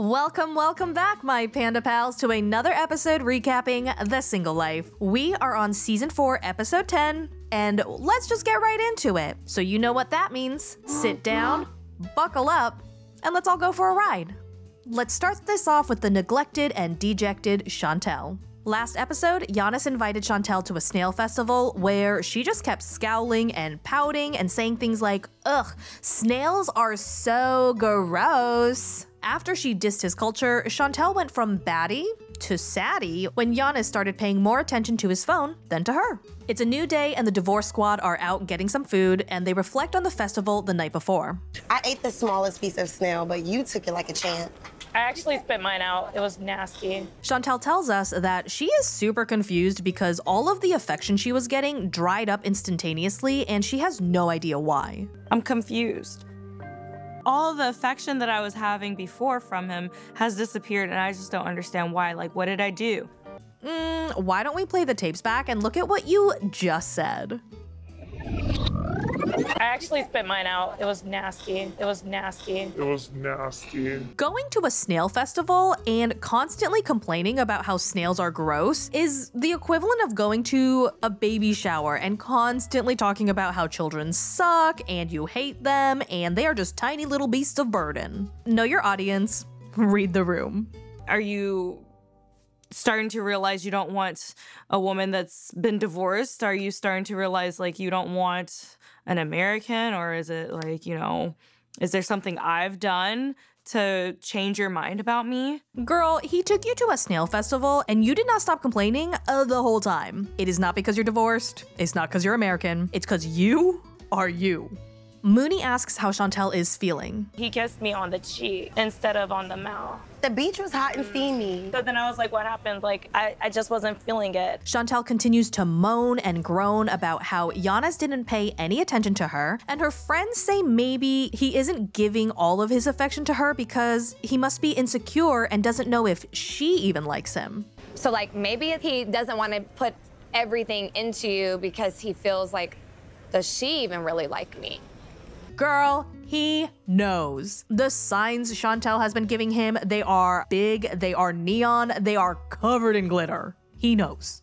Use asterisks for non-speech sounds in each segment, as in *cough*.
Welcome, welcome back, my panda pals, to another episode recapping The Single Life. We are on season 4, episode 10, and let's just get right into it. So, you know what that means. Sit down, buckle up, and let's all go for a ride. Let's start this off with the neglected and dejected Chantel. Last episode, Giannis invited Chantel to a snail festival where she just kept scowling and pouting and saying things like, ugh, snails are so gross. After she dissed his culture, Chantel went from baddie to saddy when Giannis started paying more attention to his phone than to her. It's a new day, and the divorce squad are out getting some food, and they reflect on the festival the night before. I ate the smallest piece of snail, but you took it like a champ. I actually spit mine out. It was nasty. Chantel tells us that she is super confused because all of the affection she was getting dried up instantaneously, and she has no idea why. I'm confused. All the affection that I was having before from him has disappeared, and I just don't understand why. Like, what did I do? Mm, why don't we play the tapes back and look at what you just said? I actually spit mine out. It was nasty. It was nasty. It was nasty. Going to a snail festival and constantly complaining about how snails are gross is the equivalent of going to a baby shower and constantly talking about how children suck and you hate them and they are just tiny little beasts of burden. Know your audience, read the room. Are you starting to realize you don't want a woman that's been divorced? Are you starting to realize like you don't want an American or is it like, you know, is there something I've done to change your mind about me? Girl, he took you to a snail festival and you did not stop complaining uh, the whole time. It is not because you're divorced, it's not because you're American, it's because you are you. Mooney asks how Chantel is feeling. He kissed me on the cheek instead of on the mouth. The beach was hot and steamy. So then I was like, what happened? Like, I, I just wasn't feeling it. Chantel continues to moan and groan about how Giannis didn't pay any attention to her, and her friends say maybe he isn't giving all of his affection to her because he must be insecure and doesn't know if she even likes him. So like maybe he doesn't want to put everything into you because he feels like, does she even really like me? Girl, he knows. The signs Chantel has been giving him, they are big, they are neon, they are covered in glitter. He knows.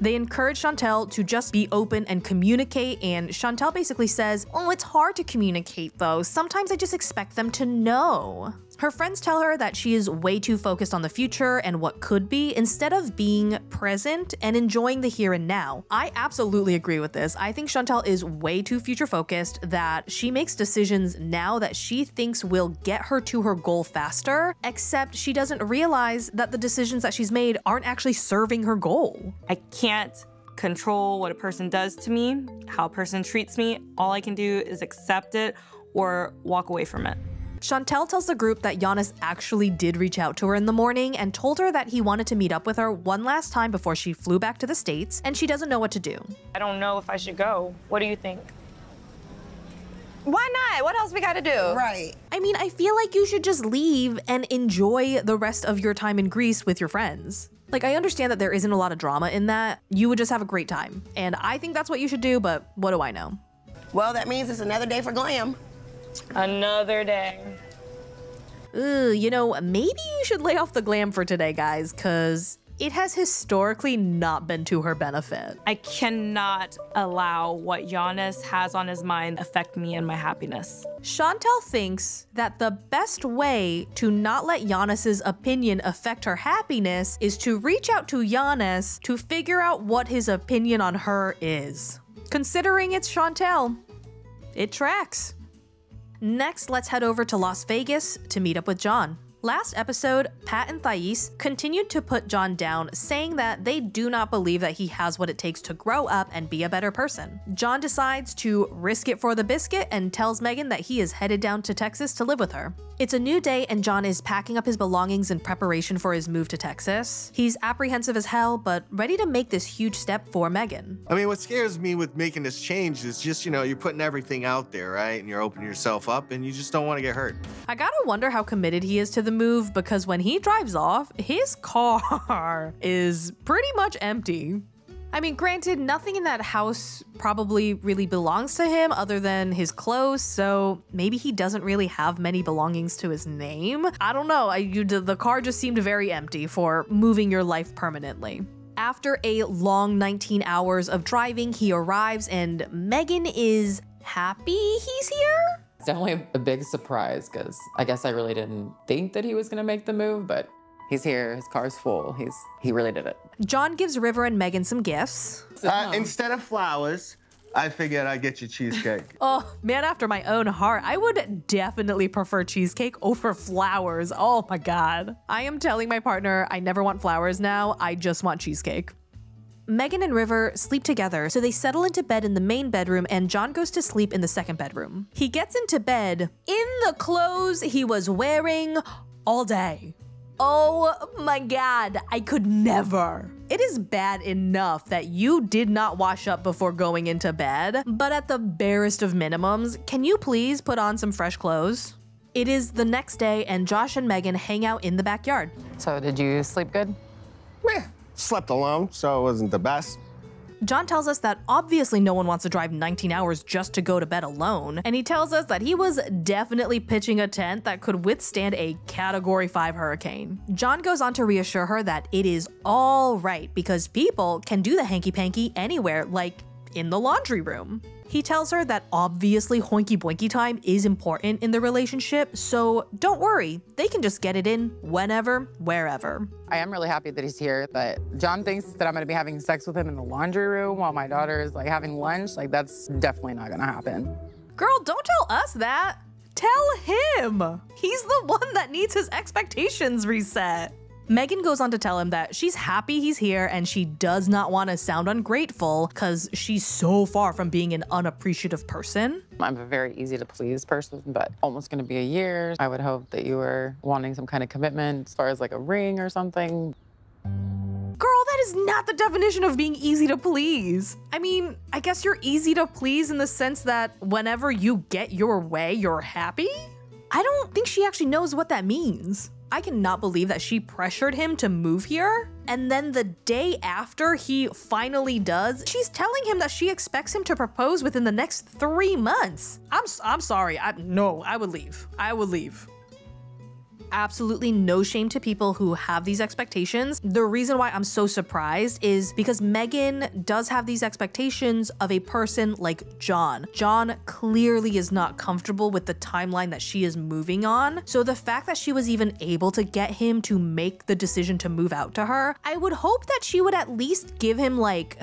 They encourage Chantel to just be open and communicate, and Chantel basically says, Oh, it's hard to communicate though. Sometimes I just expect them to know. Her friends tell her that she is way too focused on the future and what could be instead of being present and enjoying the here and now. I absolutely agree with this. I think Chantel is way too future focused, that she makes decisions now that she thinks will get her to her goal faster, except she doesn't realize that the decisions that she's made aren't actually serving her goal. I can't control what a person does to me, how a person treats me. All I can do is accept it or walk away from it. Chantel tells the group that Giannis actually did reach out to her in the morning and told her that he wanted to meet up with her one last time before she flew back to the States, and she doesn't know what to do. I don't know if I should go. What do you think? Why not? What else we got to do? Right. I mean, I feel like you should just leave and enjoy the rest of your time in Greece with your friends. Like, I understand that there isn't a lot of drama in that. You would just have a great time. And I think that's what you should do, but what do I know? Well, that means it's another day for glam. Another day. Ugh, you know, maybe you should lay off the glam for today, guys, because it has historically not been to her benefit. I cannot allow what Giannis has on his mind affect me and my happiness. Chantel thinks that the best way to not let Giannis's opinion affect her happiness is to reach out to Giannis to figure out what his opinion on her is. Considering it's Chantel, it tracks. Next, let's head over to Las Vegas to meet up with John. Last episode, Pat and Thais continued to put John down, saying that they do not believe that he has what it takes to grow up and be a better person. John decides to risk it for the biscuit and tells Meghan that he is headed down to Texas to live with her. It's a new day, and John is packing up his belongings in preparation for his move to Texas. He's apprehensive as hell, but ready to make this huge step for Meghan. I mean, what scares me with making this change is just, you know, you're putting everything out there, right? And you're opening yourself up and you just don't want to get hurt. I gotta wonder how committed he is to the move because when he drives off, his car *laughs* is pretty much empty. I mean, granted, nothing in that house probably really belongs to him other than his clothes, so maybe he doesn't really have many belongings to his name. I don't know. I, you, the car just seemed very empty for moving your life permanently. After a long 19 hours of driving, he arrives and Meghan is happy he's here. It's definitely a big surprise because I guess I really didn't think that he was going to make the move, but he's here. His car's full. He's he really did it. John gives River and Meghan some gifts. Uh, instead of flowers, I figured I'd get you cheesecake. *laughs* Oh, man after my own heart. I would definitely prefer cheesecake over flowers. Oh my god. I am telling my partner I never want flowers now. I just want cheesecake. Meghan and River sleep together, so they settle into bed in the main bedroom, and John goes to sleep in the second bedroom. He gets into bed in the clothes he was wearing all day. Oh my god, I could never. It is bad enough that you did not wash up before going into bed, but at the barest of minimums, can you please put on some fresh clothes? It is the next day, and Josh and Meghan hang out in the backyard. So did you sleep good? Meh, slept alone, so it wasn't the best. John tells us that obviously no one wants to drive 19 hours just to go to bed alone, and he tells us that he was definitely pitching a tent that could withstand a Category 5 hurricane. John goes on to reassure her that it is all right because people can do the hanky panky anywhere, like in the laundry room. He tells her that obviously hoinky boinky time is important in the relationship, so don't worry, they can just get it in whenever, wherever. I am really happy that he's here, but John thinks that I'm gonna be having sex with him in the laundry room while my daughter is like having lunch. Like that's definitely not gonna happen. Girl, don't tell us that. Tell him. He's the one that needs his expectations reset. Meghan goes on to tell him that she's happy he's here and she does not want to sound ungrateful because she's so far from being an unappreciative person. I'm a very easy to please person, but almost gonna be a year. I would hope that you were wanting some kind of commitment as far as like a ring or something. Girl, that is not the definition of being easy to please. I mean, I guess you're easy to please in the sense that whenever you get your way, you're happy? I don't think she actually knows what that means. I cannot believe that she pressured him to move here. And then the day after he finally does, she's telling him that she expects him to propose within the next three months. I'm, I'm sorry. I, no, I would leave. I would leave absolutely no shame to people who have these expectations. The reason why I'm so surprised is because Meghan does have these expectations of a person like John. John clearly is not comfortable with the timeline that she is moving on. So the fact that she was even able to get him to make the decision to move out to her, I would hope that she would at least give him like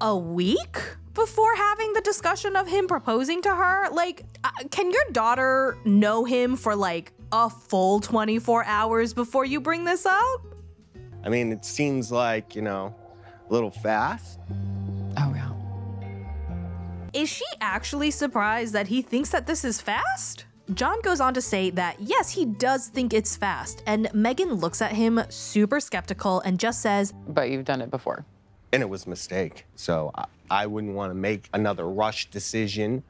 a week before having the discussion of him proposing to her? Like, uh, can your daughter know him for like a full 24 hours before you bring this up? I mean, it seems like, you know, a little fast. Oh yeah. Is she actually surprised that he thinks that this is fast? John goes on to say that yes, he does think it's fast, and Meghan looks at him super skeptical and just says, But you've done it before. And it was a mistake. So I, I wouldn't want to make another rush decision.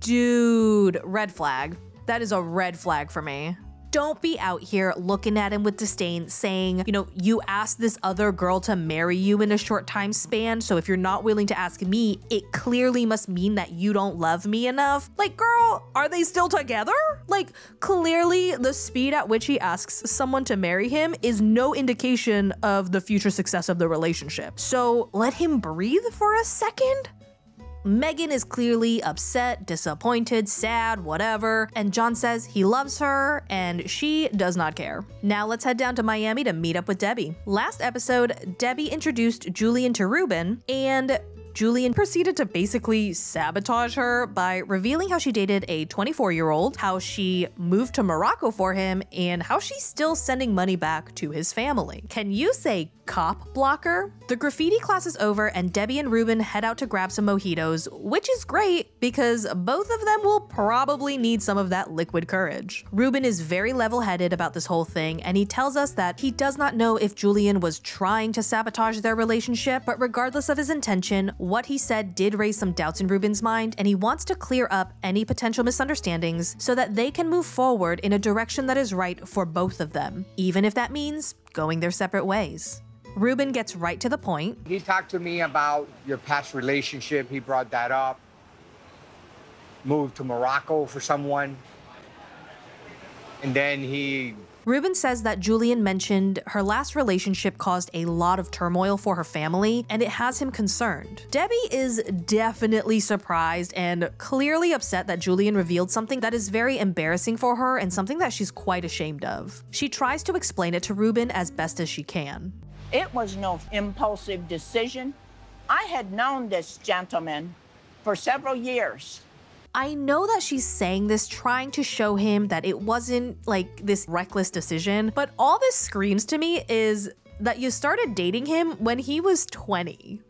Dude, red flag. That is a red flag for me. Don't be out here looking at him with disdain, saying, you know, you asked this other girl to marry you in a short time span, so if you're not willing to ask me, it clearly must mean that you don't love me enough. Like, girl, are they still together? Like, clearly, the speed at which he asks someone to marry him is no indication of the future success of the relationship. So let him breathe for a second. Meghan is clearly upset, disappointed, sad, whatever, and John says he loves her and she does not care. Now let's head down to Miami to meet up with Debbie. Last episode, Debbie introduced Julian to Reuben, and Julian proceeded to basically sabotage her by revealing how she dated a 24 year old, how she moved to Morocco for him, and how she's still sending money back to his family. Can you say cop blocker? The graffiti class is over, and Debbie and Reuben head out to grab some mojitos, which is great because both of them will probably need some of that liquid courage. Reuben is very level headed about this whole thing, and he tells us that he does not know if Julian was trying to sabotage their relationship, but regardless of his intention, what he said did raise some doubts in Reuben's mind, and he wants to clear up any potential misunderstandings so that they can move forward in a direction that is right for both of them, even if that means going their separate ways. Reuben gets right to the point. He talked to me about your past relationship. He brought that up. Moved to Morocco for someone. And then he Reuben says that Julian mentioned her last relationship caused a lot of turmoil for her family, and it has him concerned. Debbie is definitely surprised and clearly upset that Julian revealed something that is very embarrassing for her and something that she's quite ashamed of. She tries to explain it to Reuben as best as she can. It was no impulsive decision. I had known this gentleman for several years. I know that she's saying this trying to show him that it wasn't like this reckless decision, but all this screams to me is that you started dating him when he was 20.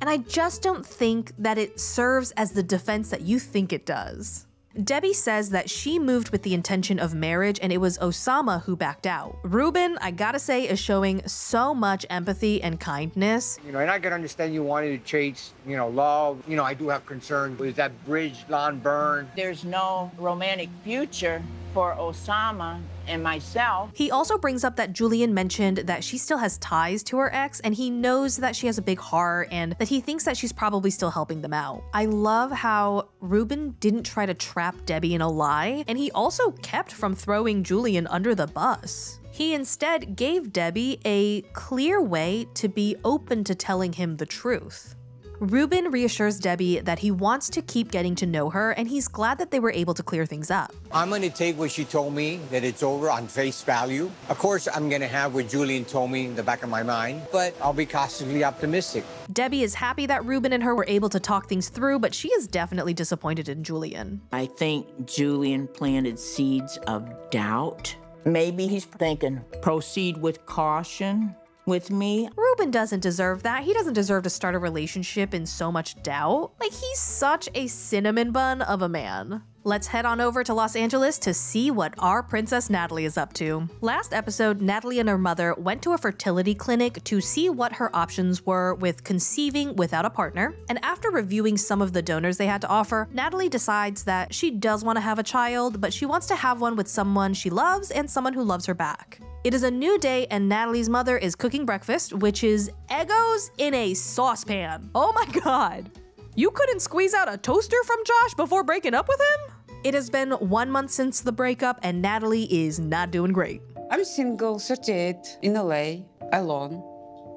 And I just don't think that it serves as the defense that you think it does. Debbie says that she moved with the intention of marriage and it was Oussama who backed out. Reuben, I gotta say, is showing so much empathy and kindness. You know, and I can understand you wanted to chase, you know, love. You know, I do have concerns. Is that bridge lawn burned? There's no romantic future for Oussama and myself. He also brings up that Julian mentioned that she still has ties to her ex and he knows that she has a big heart and that he thinks that she's probably still helping them out. I love how Reuben didn't try to trap Debbie in a lie and he also kept from throwing Julian under the bus. He instead gave Debbie a clear way to be open to telling him the truth. Reuben reassures Debbie that he wants to keep getting to know her and he's glad that they were able to clear things up. I'm going to take what she told me, that it's over on face value. Of course, I'm going to have what Julian told me in the back of my mind, but I'll be cautiously optimistic. Debbie is happy that Reuben and her were able to talk things through, but she is definitely disappointed in Julian. I think Julian planted seeds of doubt. Maybe he's thinking, proceed with caution with me. Reuben doesn't deserve that. He doesn't deserve to start a relationship in so much doubt. Like, he's such a cinnamon bun of a man. Let's head on over to Los Angeles to see what our Princess Natalie is up to. Last episode, Natalie and her mother went to a fertility clinic to see what her options were with conceiving without a partner. And after reviewing some of the donors they had to offer, Natalie decides that she does want to have a child, but she wants to have one with someone she loves and someone who loves her back. It is a new day, and Natalie's mother is cooking breakfast, which is Eggos in a saucepan. Oh my god. You couldn't squeeze out a toaster from Josh before breaking up with him? It has been one month since the breakup, and Natalie is not doing great. I'm single, 38, in LA, alone,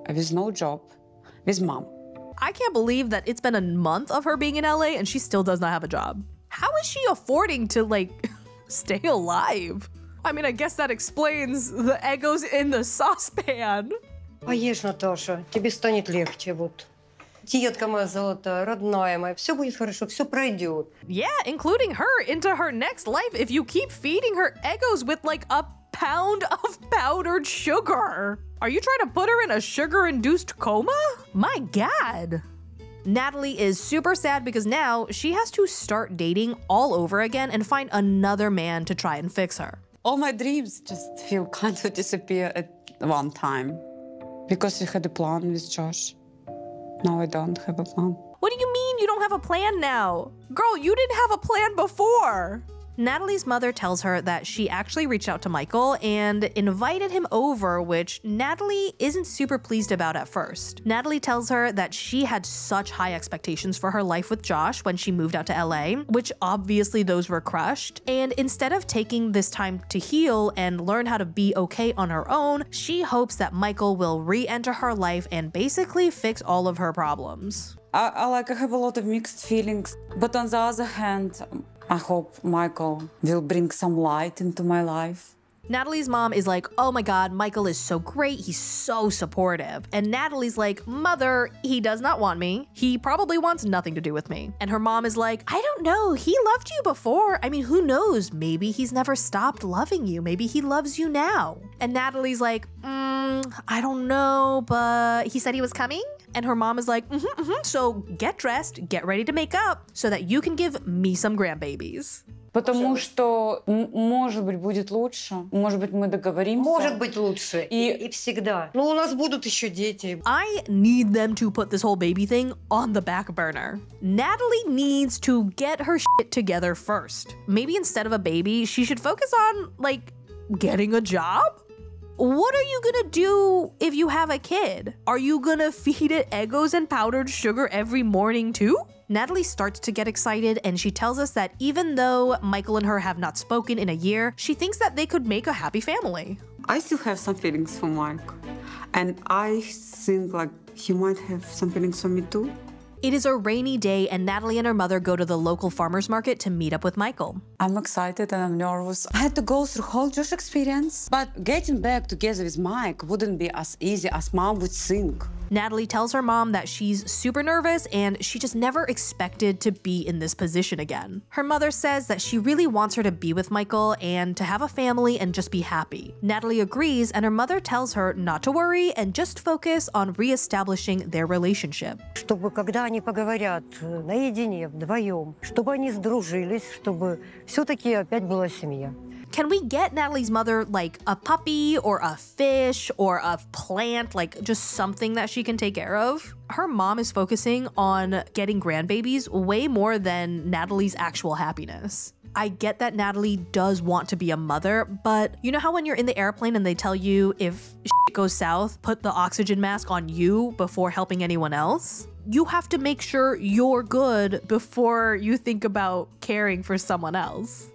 with no job, with mom. I can't believe that it's been a month of her being in LA and she still does not have a job. How is she affording to, like, *laughs* stay alive? I mean, I guess that explains the Eggos in the saucepan. Поешь, Наташа, тебе станет легче вот. Детка моя золотая, родная моя, все будет хорошо, все пройдет. Yeah, including her into her next life if you keep feeding her Eggos with like a pound of powdered sugar. Are you trying to put her in a sugar-induced coma? My god. Natalie is super sad because now she has to start dating all over again and find another man to try and fix her. All my dreams just feel *laughs* kind of disappear at one time because we had a plan with Josh. Now I don't have a plan. What do you mean you don't have a plan now? Girl, you didn't have a plan before. Natalie's mother tells her that she actually reached out to Michael and invited him over, which Natalie isn't super pleased about at first. Natalie tells her that she had such high expectations for her life with Josh when she moved out to LA, which obviously those were crushed. And instead of taking this time to heal and learn how to be okay on her own, she hopes that Michael will re enter her life and basically fix all of her problems. I, I like I have a lot of mixed feelings, but on the other hand, I hope Michael will bring some light into my life. Natalie's mom is like, oh my god, Michael is so great, he's so supportive. And Natalie's like, mother, he does not want me. He probably wants nothing to do with me. And her mom is like, I don't know, he loved you before. I mean, who knows? Maybe he's never stopped loving you. Maybe he loves you now. And Natalie's like, mm, I don't know, but he said he was coming? And her mom is like, mm-hmm, mm-hmm, so get dressed, get ready to make up so that you can give me some grandbabies. Потому что, м- может быть, будет лучше. Может быть, мы договоримся. Может быть лучше. И- И, всегда. Но у нас будут еще дети. I need them to put this whole baby thing on the back burner. Natalie needs to get her shit together first. Maybe instead of a baby, she should focus on, like, getting a job? What are you gonna do if you have a kid? Are you gonna *laughs* feed it Eggos and powdered sugar every morning too? Natalie starts to get excited and she tells us that even though Michael and her have not spoken in a year, she thinks that they could make a happy family. I still have some feelings for Mike. And I think like he might have some feelings for me too. It is a rainy day, and Natalie and her mother go to the local farmer's market to meet up with Michael. I'm excited and I'm nervous. I had to go through whole Josh experience, but getting back together with Mike wouldn't be as easy as mom would think. Natalie tells her mom that she's super nervous and she just never expected to be in this position again. Her mother says that she really wants her to be with Michael and to have a family and just be happy. Natalie agrees, and her mother tells her not to worry and just focus on reestablishing their relationship. Чтобы когда они поговорят э, наедине, вдвоем, чтобы они сдружились, чтобы все-таки опять была семья. Can we get Natalie's mother like a puppy or a fish or a plant, like just something that she can take care of? Her mom is focusing on getting grandbabies way more than Natalie's actual happiness. I get that Natalie does want to be a mother, but you know how when you're in the airplane and they tell you if shit *laughs* goes south, put the oxygen mask on you before helping anyone else? You have to make sure you're good before you think about caring for someone else.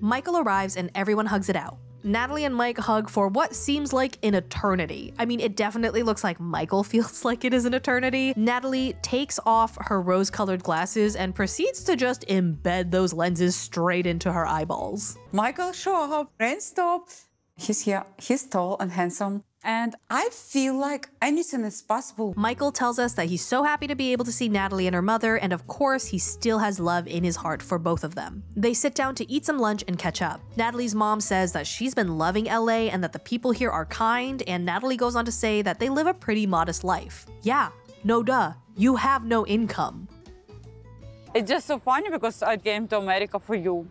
Michael arrives and everyone hugs it out. Natalie and Mike hug for what seems like an eternity. I mean, it definitely looks like Michael *laughs* feels like it is an eternity. Natalie takes off her rose colored glasses and proceeds to just embed those lenses straight into her eyeballs. Michael, show up, rain stop. He's here, he's tall and handsome. And I feel like anything is possible. Michael tells us that he's so happy to be able to see Natalie and her mother, and of course, he still has love in his heart for both of them. They sit down to eat some lunch and catch up. Natalie's mom says that she's been loving LA and that the people here are kind, and Natalie goes on to say that they live a pretty modest life. Yeah, no duh, you have no income. It's just so funny because I came to America for you.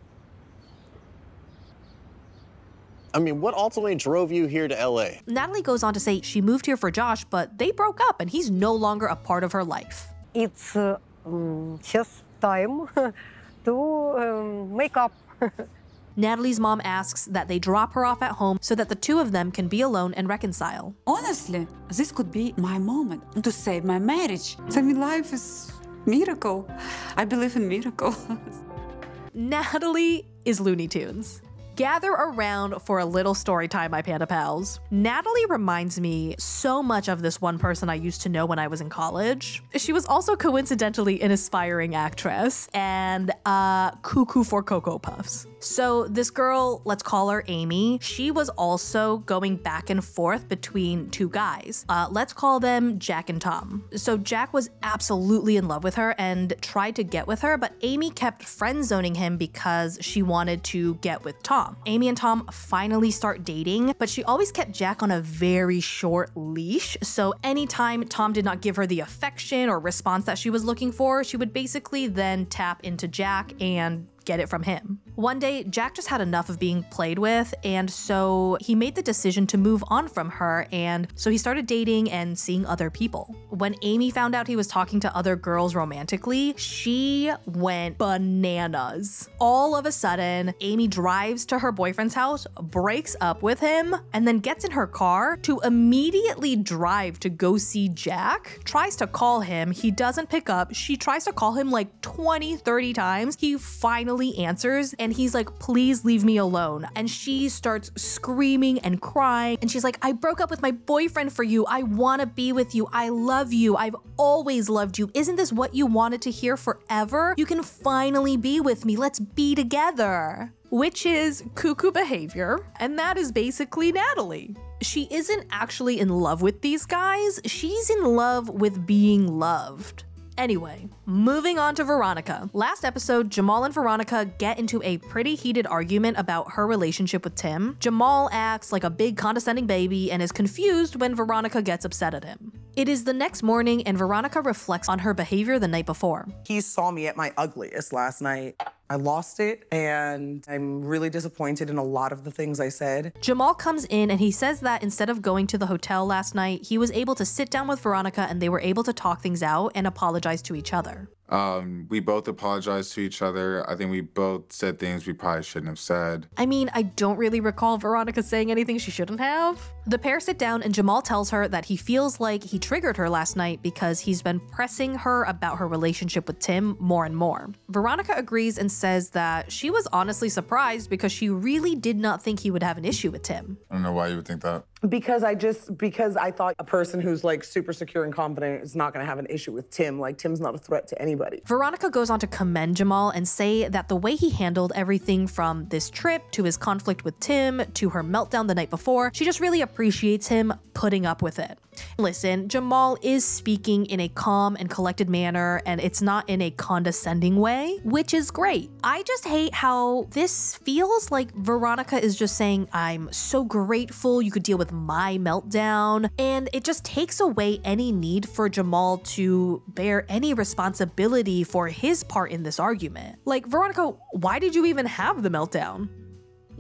I mean, what ultimately drove you here to LA? Natalie goes on to say she moved here for Josh, but they broke up and he's no longer a part of her life. It's uh, mm, just time *laughs* to um, make up. *laughs* Natalie's mom asks that they drop her off at home so that the two of them can be alone and reconcile. Honestly, this could be my moment to save my marriage. I mean, life is miracle. I believe in miracles. *laughs* Natalie is Looney Tunes. Gather around for a little story time, my panda pals. Natalie reminds me so much of this one person I used to know when I was in college. She was also coincidentally an aspiring actress and uh, cuckoo for Cocoa Puffs. So, this girl, let's call her Amy, she was also going back and forth between two guys. Uh, let's call them Jack and Tom. So, Jack was absolutely in love with her and tried to get with her, but Amy kept friend zoning him because she wanted to get with Tom. Amy and Tom finally start dating, but she always kept Jack on a very short leash. So, anytime Tom did not give her the affection or response that she was looking for, she would basically then tap into Jack and get it from him. One day, Jack just had enough of being played with, and so he made the decision to move on from her, and so he started dating and seeing other people. When Amy found out he was talking to other girls romantically, she went bananas. All of a sudden, Amy drives to her boyfriend's house, breaks up with him, and then gets in her car to immediately drive to go see Jack. Tries to call him, he doesn't pick up. She tries to call him like 20, 30 times. He finally answers and he's like, please leave me alone. And she starts screaming and crying. And she's like, I broke up with my boyfriend for you. I wanna be with you. I love you. I've always loved you. Isn't this what you wanted to hear forever? You can finally be with me. Let's be together. Which is cuckoo behavior. And that is basically Natalie she isn't actually in love with these guys, she's in love with being loved. Anyway, moving on to Veronica. Last episode, Jamal and Veronica get into a pretty heated argument about her relationship with Tim. Jamal acts like a big condescending baby and is confused when Veronica gets upset at him. It is the next morning, and Veronica reflects on her behavior the night before. He saw me at my ugliest last night. I lost it, and I'm really disappointed in a lot of the things I said. Jamal comes in and he says that instead of going to the hotel last night, he was able to sit down with Veronica and they were able to talk things out and apologize to each other. Um, we both apologized to each other. I think we both said things we probably shouldn't have said. I mean, I don't really recall Veronica saying anything she shouldn't have. The pair sit down and Jamal tells her that he feels like he triggered her last night because he's been pressing her about her relationship with Tim more and more. Veronica agrees and says that she was honestly surprised because she really did not think he would have an issue with Tim. I don't know why you would think that. Because I just because I thought a person who's like super secure and confident is not gonna have an issue with Tim. Like Tim's not a threat to anybody. Veronica goes on to commend Jamal and say that the way he handled everything from this trip to his conflict with Tim to her meltdown the night before, she just really appreciates him putting up with it. Listen, Jamal is speaking in a calm and collected manner, and it's not in a condescending way, which is great. I just hate how this feels like Veronica is just saying, I'm so grateful you could deal with my meltdown, and it just takes away any need for Jamal to bear any responsibility for his part in this argument. Like, Veronica, why did you even have the meltdown?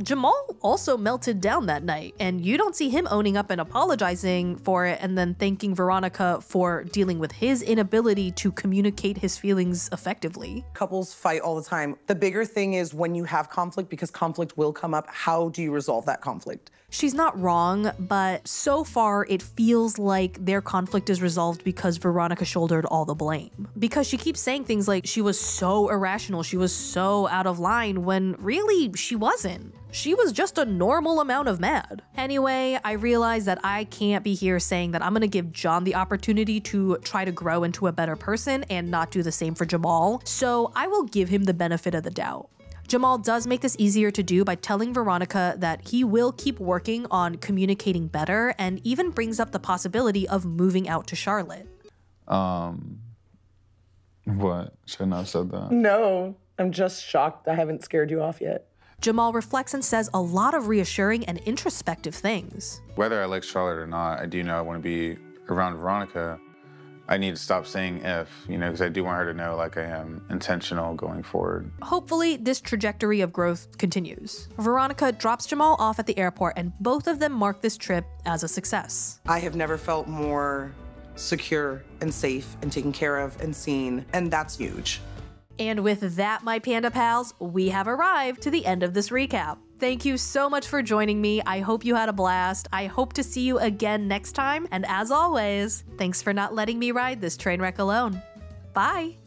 Jamal also melted down that night, and you don't see him owning up and apologizing for it and then thanking Veronica for dealing with his inability to communicate his feelings effectively. Couples fight all the time. The bigger thing is when you have conflict, because conflict will come up, how do you resolve that conflict? She's not wrong, but so far it feels like their conflict is resolved because Veronica shouldered all the blame. Because she keeps saying things like she was so irrational, she was so out of line, when really she wasn't. She was just a normal amount of mad. Anyway, I realize that I can't be here saying that I'm gonna give John the opportunity to try to grow into a better person and not do the same for Jamal, so I will give him the benefit of the doubt. Jamal does make this easier to do by telling Veronica that he will keep working on communicating better and even brings up the possibility of moving out to Charlotte. Um, what? Shouldn't I have said that? No, I'm just shocked I haven't scared you off yet. Jamal reflects and says a lot of reassuring and introspective things. Whether I like Charlotte or not, I do know I want to be around Veronica. I need to stop saying if, you know, because I do want her to know like I am intentional going forward. Hopefully, this trajectory of growth continues. Veronica drops Jamal off at the airport, and both of them mark this trip as a success. I have never felt more secure and safe and taken care of and seen, and that's huge. And with that, my panda pals, we have arrived to the end of this recap. Thank you so much for joining me. I hope you had a blast. I hope to see you again next time. And as always, thanks for not letting me ride this train wreck alone. Bye.